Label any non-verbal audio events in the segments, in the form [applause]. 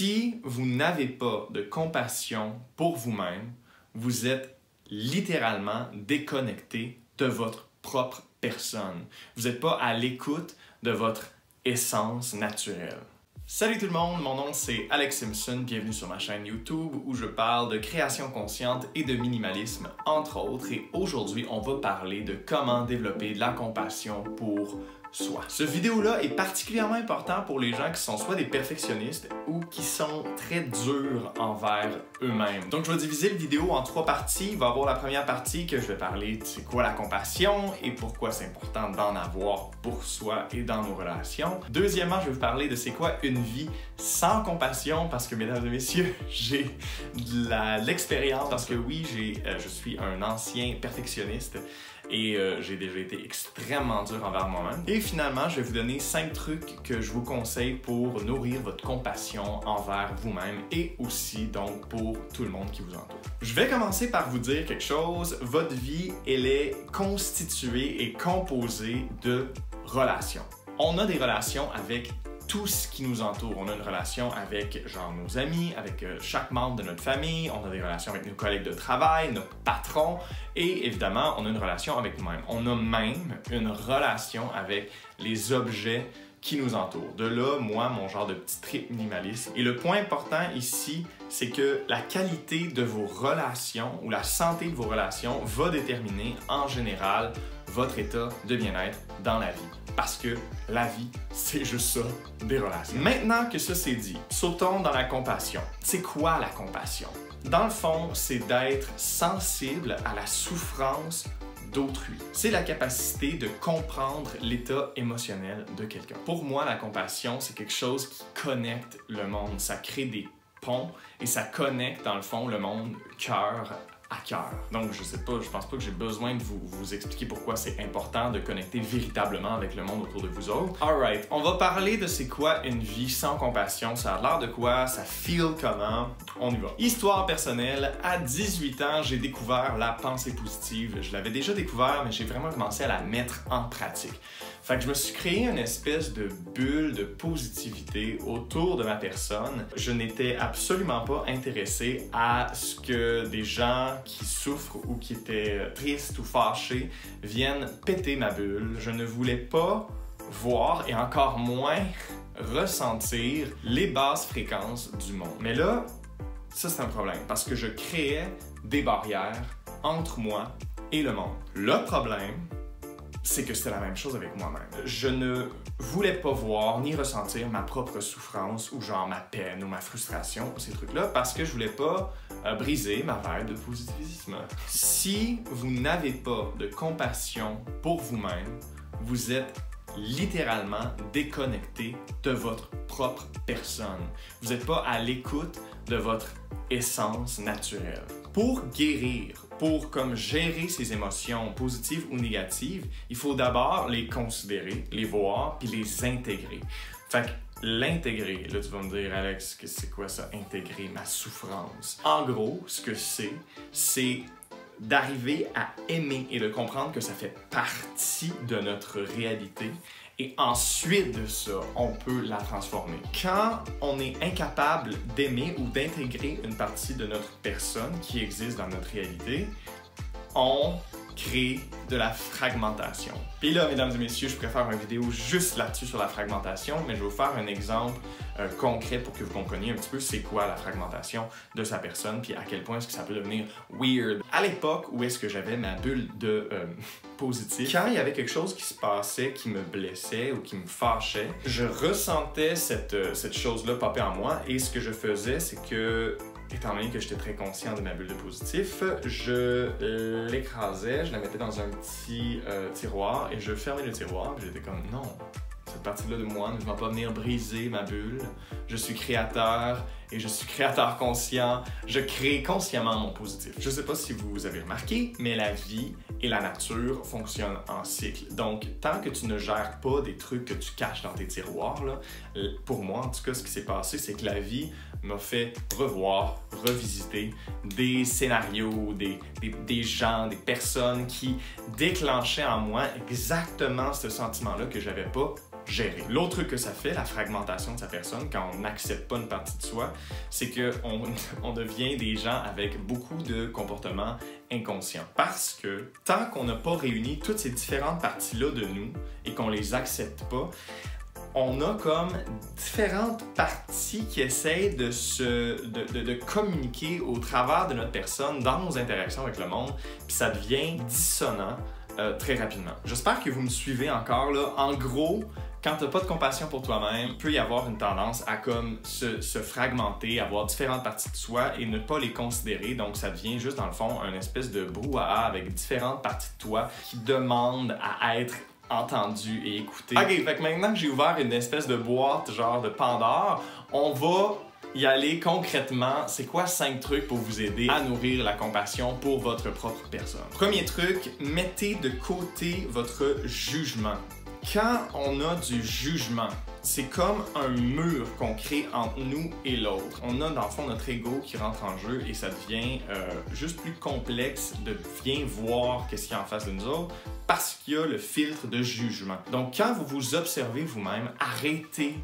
Si vous n'avez pas de compassion pour vous-même, vous êtes littéralement déconnecté de votre propre personne. Vous n'êtes pas à l'écoute de votre essence naturelle. Salut tout le monde, mon nom c'est Alex Simpson, bienvenue sur ma chaîne YouTube où je parle de création consciente et de minimalisme entre autres et aujourd'hui on va parler de comment développer de la compassion pour soi. Ce vidéo-là est particulièrement important pour les gens qui sont soit des perfectionnistes ou qui sont très durs envers eux-mêmes. Donc je vais diviser la vidéo en trois parties. Il va y avoir la première partie que je vais parler de c'est quoi la compassion et pourquoi c'est important d'en avoir pour soi et dans nos relations. Deuxièmement, je vais vous parler de c'est quoi une vie sans compassion parce que mesdames et messieurs, [laughs] j'ai de l'expérience parce que oui, euh, je suis un ancien perfectionniste et euh, j'ai déjà été extrêmement dur envers moi-même. Et finalement, je vais vous donner 5 trucs que je vous conseille pour nourrir votre compassion envers vous-même et aussi donc pour tout le monde qui vous entoure. Je vais commencer par vous dire quelque chose. Votre vie, elle est constituée et composée de relations. On a des relations avec tout ce qui nous entoure. On a une relation avec genre nos amis, avec euh, chaque membre de notre famille, on a des relations avec nos collègues de travail, notre patron et évidemment, on a une relation avec nous-mêmes. On a même une relation avec les objets qui nous entourent. De là, moi, mon genre de petit trip minimaliste. Et le point important ici, c'est que la qualité de vos relations ou la santé de vos relations va déterminer en général votre état de bien-être dans la vie. Parce que la vie, c'est juste ça, des relations. Maintenant que ça c'est dit, sautons dans la compassion. C'est quoi la compassion? Dans le fond, c'est d'être sensible à la souffrance d'autrui. C'est la capacité de comprendre l'état émotionnel de quelqu'un. Pour moi, la compassion, c'est quelque chose qui connecte le monde. Ça crée des ponts et ça connecte, dans le fond, le monde cœur à cœur. Donc, je sais pas, je pense pas que j'ai besoin de vous, vous expliquer pourquoi c'est important de connecter véritablement avec le monde autour de vous autres. Alright, on va parler de c'est quoi une vie sans compassion. Ça a l'air de quoi, ça feel comment? On y va. Histoire personnelle, à 18 ans, j'ai découvert la pensée positive. Je l'avais déjà découvert, mais j'ai vraiment commencé à la mettre en pratique. Fait que je me suis créé une espèce de bulle de positivité autour de ma personne. Je n'étais absolument pas intéressé à ce que des gens qui souffrent ou qui étaient tristes ou fâchés viennent péter ma bulle. Je ne voulais pas voir et encore moins ressentir les basses fréquences du monde. Mais là, ça c'est un problème parce que je créais des barrières entre moi et le monde. Le problème, c'est que c'était la même chose avec moi-même. Je ne voulais pas voir ni ressentir ma propre souffrance ou genre ma peine ou ma frustration, ces trucs-là, parce que je voulais pas euh, briser ma vague de positivisme. Si vous n'avez pas de compassion pour vous-même, vous êtes littéralement déconnecté de votre propre personne. Vous n'êtes pas à l'écoute de votre essence naturelle. Pour guérir, pour comme gérer ses émotions positives ou négatives, il faut d'abord les considérer, les voir puis les intégrer. Fait que l'intégrer, là tu vas me dire Alex, c'est quoi ça intégrer ma souffrance? En gros, ce que c'est, c'est d'arriver à aimer et de comprendre que ça fait partie de notre réalité et ensuite de ça, on peut la transformer. Quand on est incapable d'aimer ou d'intégrer une partie de notre personne qui existe dans notre réalité, on crée de la fragmentation. Puis là, mesdames et messieurs, je préfère une vidéo juste là-dessus sur la fragmentation, mais je vais vous faire un exemple euh, concret pour que vous compreniez un petit peu c'est quoi la fragmentation de sa personne, puis à quel point est-ce que ça peut devenir weird. À l'époque où est-ce que j'avais ma bulle de euh, [laughs] positif, quand il y avait quelque chose qui se passait qui me blessait ou qui me fâchait, je ressentais cette, euh, cette chose-là popper en moi, et ce que je faisais, c'est que étant donné que j'étais très conscient de ma bulle de positif, je l'écrasais, je la mettais dans un petit euh, tiroir et je fermais le tiroir. J'étais comme non, cette partie-là de moi ne va pas venir briser ma bulle. Je suis créateur et je suis créateur conscient. Je crée consciemment mon positif. Je ne sais pas si vous avez remarqué, mais la vie et la nature fonctionnent en cycle. Donc, tant que tu ne gères pas des trucs que tu caches dans tes tiroirs, pour moi, en tout cas, ce qui s'est passé, c'est que la vie m'a fait revoir, revisiter des scénarios, des, des, gens, des personnes qui déclenchaient en moi exactement ce sentiment-là que j'avais pas gérer. L'autre truc que ça fait, la fragmentation de sa personne, quand on n'accepte pas une partie de soi, c'est qu'on [laughs] on devient des gens avec beaucoup de comportements inconscients. Parce que tant qu'on n'a pas réuni toutes ces différentes parties-là de nous et qu'on les accepte pas, on a comme différentes parties qui essayent de, se, de, de, communiquer au travers de notre personne dans nos interactions avec le monde, puis ça devient dissonant euh, très rapidement. J'espère que vous me suivez encore là. En gros, quand tu n'as pas de compassion pour toi-même, peut y avoir une tendance à comme se, se, fragmenter, avoir différentes parties de soi et ne pas les considérer. Donc, ça devient juste, dans le fond, un espèce de brouhaha avec différentes parties de toi qui demandent à être entendues et écoutées. Ok, fait que maintenant que j'ai ouvert une espèce de boîte, genre de Pandore, on va y aller concrètement, c'est quoi cinq trucs pour vous aider à nourrir la compassion pour votre propre personne? Premier truc, mettez de côté votre jugement. Quand on a du jugement, c'est comme un mur qu'on crée entre nous et l'autre. On a dans le fond notre ego qui rentre en jeu et ça devient euh, juste plus complexe de bien voir qu'est-ce qu'il y a en face de nous autres parce qu'il y a le filtre de jugement. Donc quand vous vous observez vous-même, arrêtez,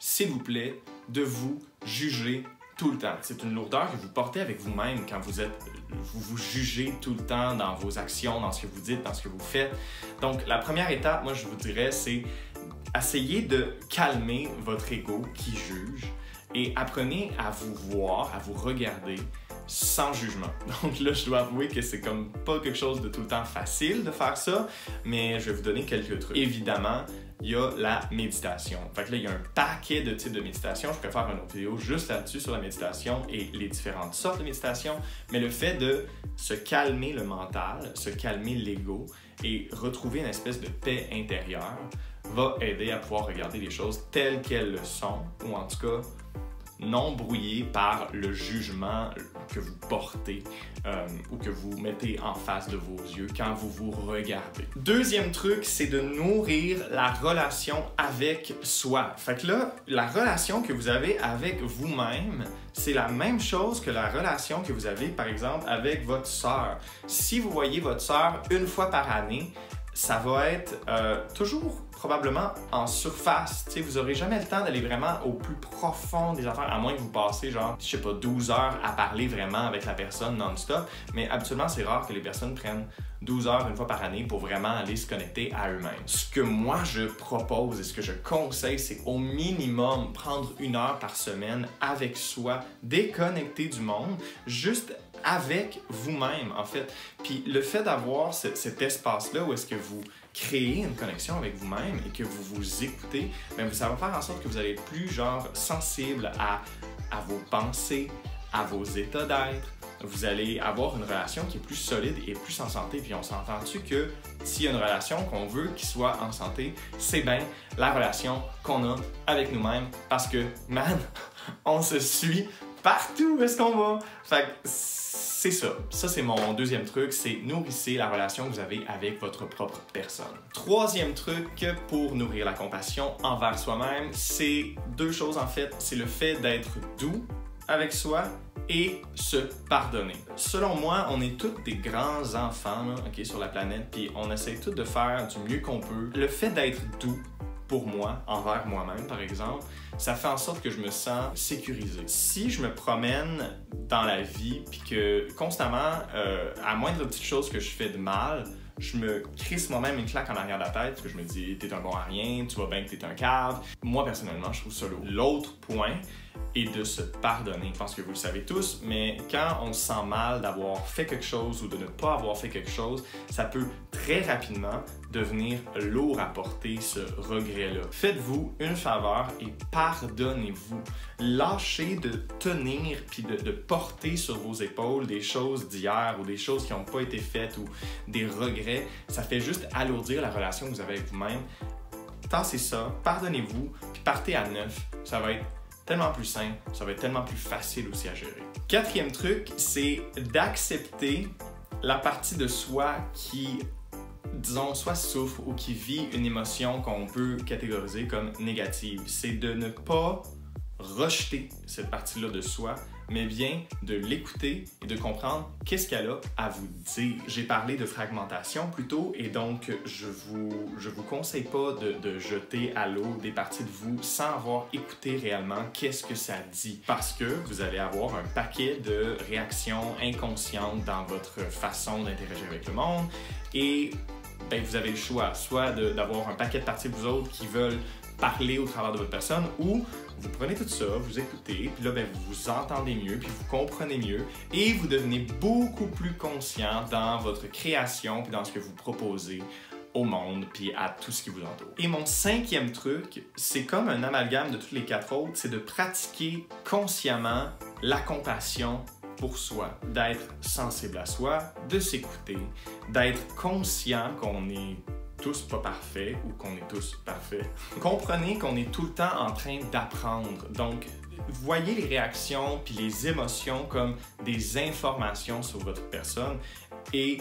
s'il vous plaît, de vous juger tout le temps. C'est une lourdeur que vous portez avec vous-même quand vous êtes, vous vous jugez tout le temps dans vos actions, dans ce que vous dites, dans ce que vous faites. Donc, la première étape, moi, je vous dirais, c'est essayer de calmer votre ego qui juge et apprenez à vous voir, à vous regarder sans jugement. [laughs] Donc là, je dois avouer que c'est comme pas quelque chose de tout le temps facile de faire ça, mais je vais vous donner quelques trucs. Évidemment, il y a la méditation. Fait que là, il y a un paquet de types de méditation. Je pourrais faire une autre vidéo juste là-dessus sur la méditation et les différentes sortes de méditation. Mais le fait de se calmer le mental, se calmer l'ego et retrouver une espèce de paix intérieure va aider à pouvoir regarder les choses telles qu'elles le sont, ou en tout cas non brouillé par le jugement que vous portez euh, ou que vous mettez en face de vos yeux quand vous vous regardez. Deuxième truc, c'est de nourrir la relation avec soi. Fait que là, la relation que vous avez avec vous-même, c'est la même chose que la relation que vous avez, par exemple, avec votre sœur. Si vous voyez votre sœur une fois par année, ça va être euh, toujours probablement en surface. sais, vous n'aurez jamais le temps d'aller vraiment au plus profond des affaires, à moins que vous passez, genre, je sais pas, 12 heures à parler vraiment avec la personne non-stop. Mais habituellement, c'est rare que les personnes prennent 12 heures une fois par année pour vraiment aller se connecter à eux-mêmes. Ce que moi je propose et ce que je conseille, c'est au minimum prendre une heure par semaine avec soi, déconnecter du monde, juste avec vous-même, en fait. Puis le fait d'avoir cet espace-là où est-ce que vous créez une connexion avec vous-même et que vous vous écoutez, bien, ça va faire en sorte que vous allez être plus, genre, sensible à, à vos pensées, à vos états d'être. Vous allez avoir une relation qui est plus solide et plus en santé. Puis on s'entend-tu que s'il y a une relation qu'on veut qu'il soit en santé, c'est bien la relation qu'on a avec nous-mêmes parce que, man, [laughs] on se suit partout où est-ce qu'on va. Fait que c'est ça. Ça, c'est mon deuxième truc, c'est nourrissez la relation que vous avez avec votre propre personne. Troisième truc pour nourrir la compassion envers soi-même, c'est deux choses en fait. C'est le fait d'être doux avec soi et se pardonner. Selon moi, on est tous des grands enfants là, sur la planète, puis on essaie tous de faire du mieux qu'on peut. Le fait d'être doux pour moi, envers moi-même par exemple, ça fait en sorte que je me sens sécurisé. Si je me promène dans la vie, puis que constamment, euh, à moindre petite chose que je fais de mal, je me crisse moi-même une claque en arrière de la tête, parce que je me dis, t'es un bon à rien, tu vois bien que t'es un cave. Moi, personnellement, je trouve ça lourd. L'autre point, et de se pardonner. Pense que vous le savez tous, mais quand on se sent mal d'avoir fait quelque chose ou de ne pas avoir fait quelque chose, ça peut très rapidement devenir lourd à porter ce regret-là. Faites-vous une faveur et pardonnez-vous. Lâchez de tenir puis de, de, porter sur vos épaules des choses d'hier ou des choses qui n'ont pas été faites ou des regrets. Ça fait juste alourdir la relation que vous avez avec vous-même. Tassez ça, pardonnez-vous, puis partez à neuf. Ça va être tellement plus simple, ça va être tellement plus facile aussi à gérer. Quatrième truc, c'est d'accepter la partie de soi qui disons, soit souffre ou qui vit une émotion qu'on peut catégoriser comme négative. C'est de ne pas rejeter cette partie-là de soi, mais bien de l'écouter et de comprendre qu'est-ce qu'elle a à vous dire. J'ai parlé de fragmentation plus tôt et donc je vous, je vous conseille pas de, de jeter à l'eau des parties de vous sans avoir écouté réellement qu'est-ce que ça dit parce que vous allez avoir un paquet de réactions inconscientes dans votre façon d'interagir avec le monde et ben, vous avez le choix, soit d'avoir un paquet de parties de vous autres qui veulent parler au travers de votre personne, ou vous prenez tout ça, vous écoutez, puis là, ben, vous vous entendez mieux, puis vous comprenez mieux, et vous devenez beaucoup plus conscient dans votre création, puis dans ce que vous proposez au monde, puis à tout ce qui vous entoure. Et mon cinquième truc, c'est comme un amalgame de tous les quatre autres, c'est de pratiquer consciemment la compassion pour soi, d'être sensible à soi, de s'écouter, d'être conscient qu'on est tous pas parfaits ou qu'on est tous parfaits. [laughs] Comprenez qu'on est tout le temps en train d'apprendre. Donc, voyez les réactions puis les émotions comme des informations sur votre personne et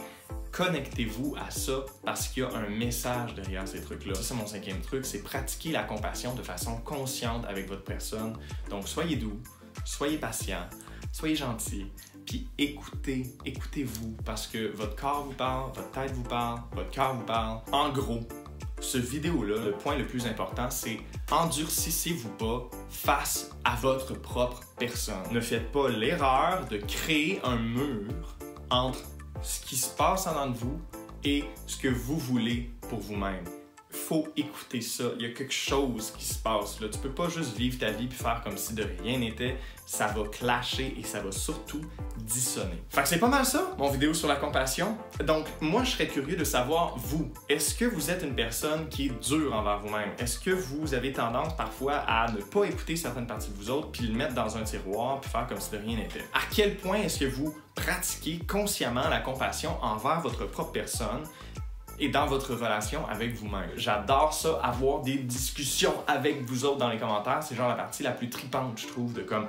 connectez-vous à ça parce qu'il y a un message derrière ces trucs-là. C'est mon cinquième truc, c'est pratiquer la compassion de façon consciente avec votre personne. Donc, soyez doux, soyez patient, soyez gentil, écoutez, écoutez-vous, parce que votre corps vous parle, votre tête vous parle, votre cœur vous parle. En gros, ce vidéo-là, le point le plus important, c'est endurcissez-vous pas face à votre propre personne. Ne faites pas l'erreur de créer un mur entre ce qui se passe en dedans de vous et ce que vous voulez pour vous-même faut écouter ça. Il y a quelque chose qui se passe là. Tu peux pas juste vivre ta vie puis faire comme si de rien n'était. Ça va clasher et ça va surtout dissonner. Fait que c'est pas mal ça, mon vidéo sur la compassion. Donc, moi, je serais curieux de savoir, vous, est-ce que vous êtes une personne qui est dure envers vous-même? Est-ce que vous avez tendance parfois à ne pas écouter certaines parties de vous autres puis le mettre dans un tiroir puis faire comme si de rien n'était? À quel point est-ce que vous pratiquez consciemment la compassion envers votre propre personne et dans votre relation avec vous-même. J'adore ça, avoir des discussions avec vous autres dans les commentaires. C'est genre la partie la plus tripante, je trouve, de comme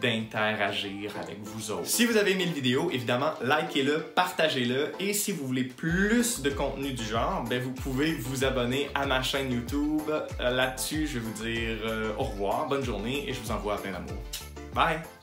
d'interagir avec vous autres. Si vous avez aimé le vidéo, évidemment, likez-le, partagez-le et si vous voulez plus de contenu du genre, ben vous pouvez vous abonner à ma chaîne YouTube. Euh, là-dessus, je vais vous dire euh, au revoir, bonne journée et je vous envoie plein d'amour. Bye!